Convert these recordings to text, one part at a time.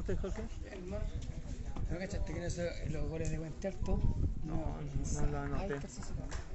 llama usted, Jorge? ¿No cachaste que los goles de No, no, no, no, no, no, no,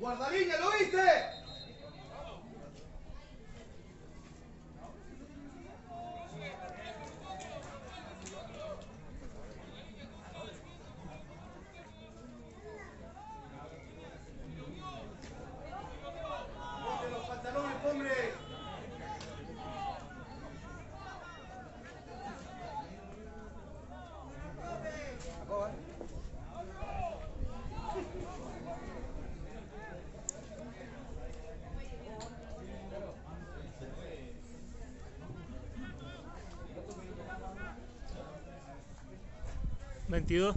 Guardalínea, ¿lo 22.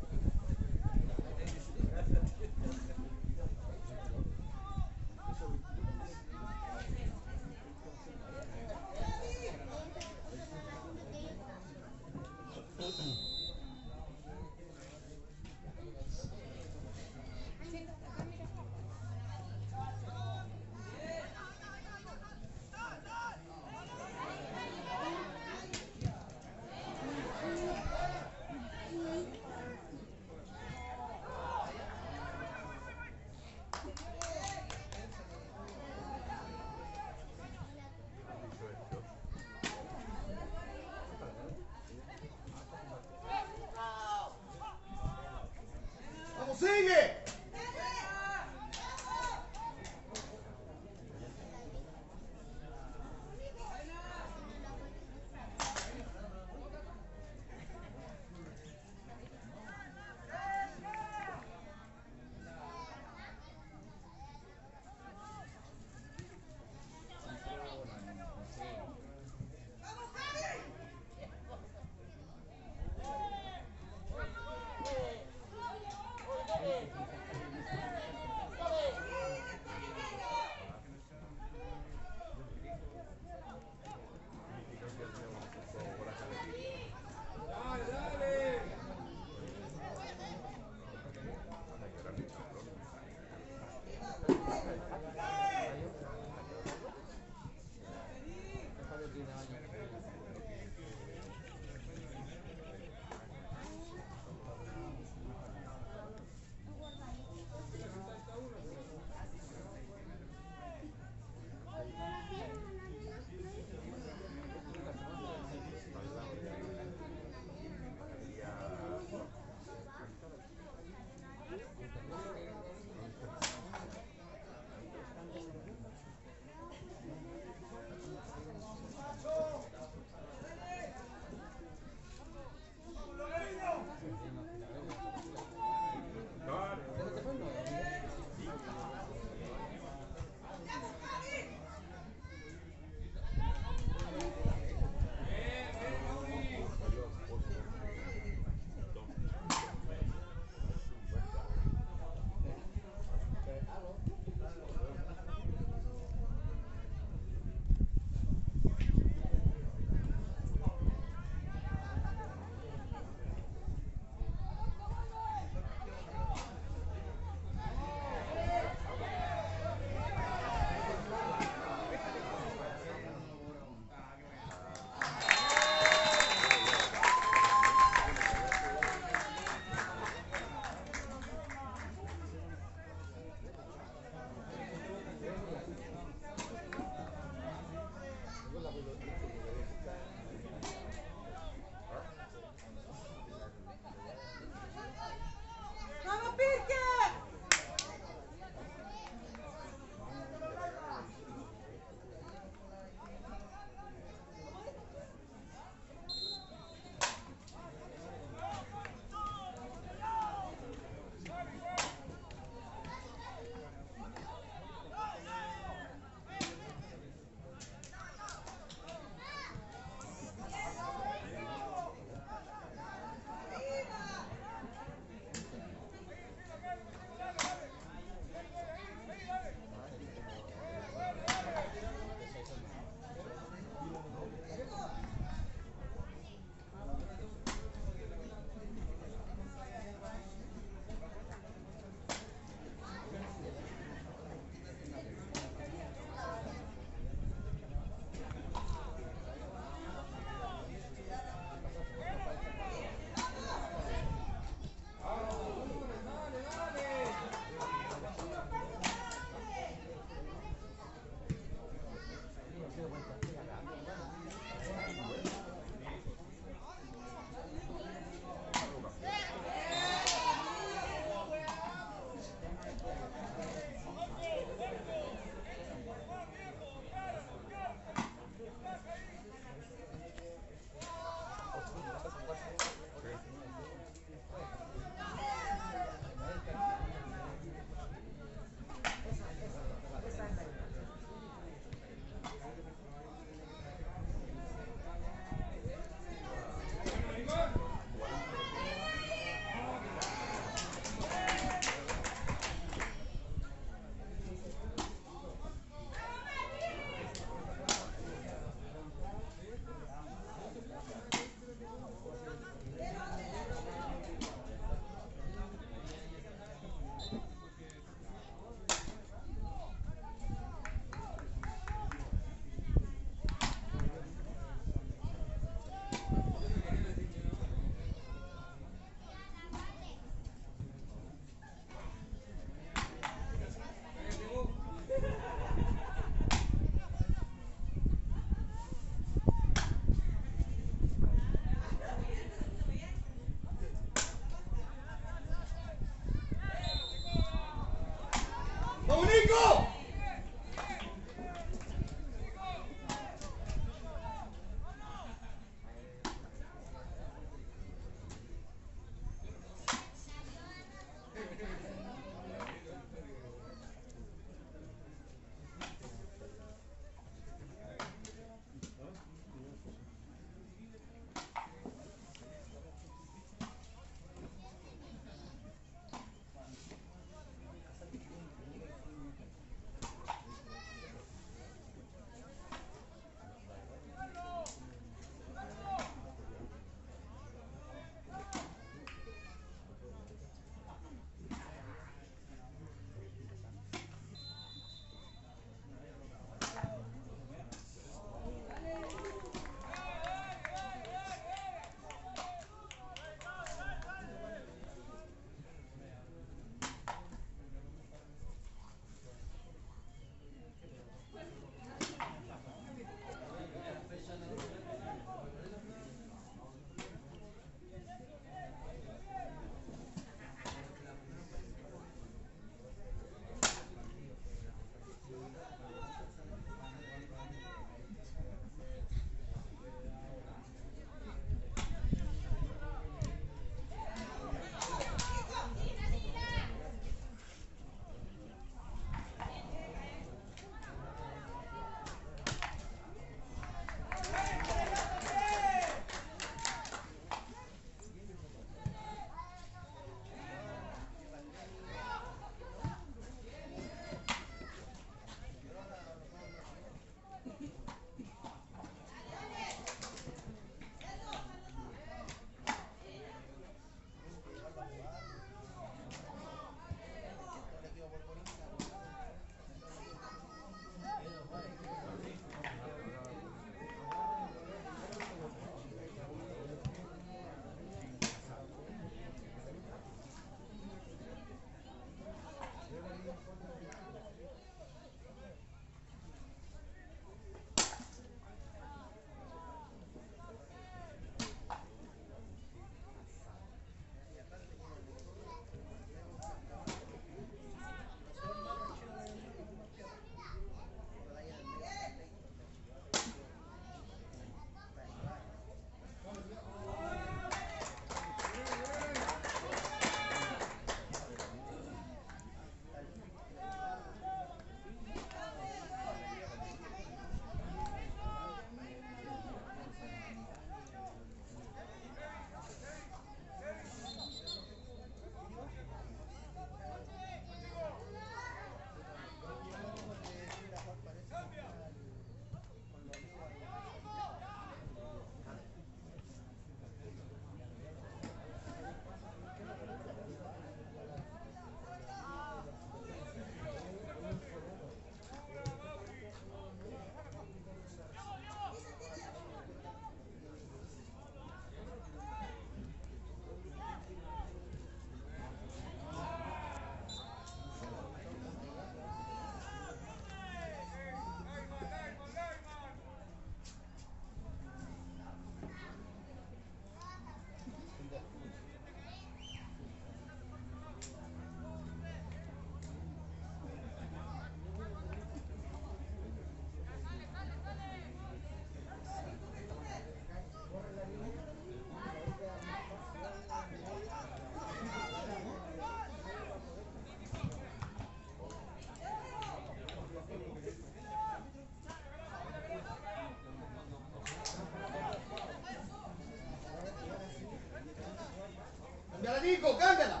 リーグをガンガンだ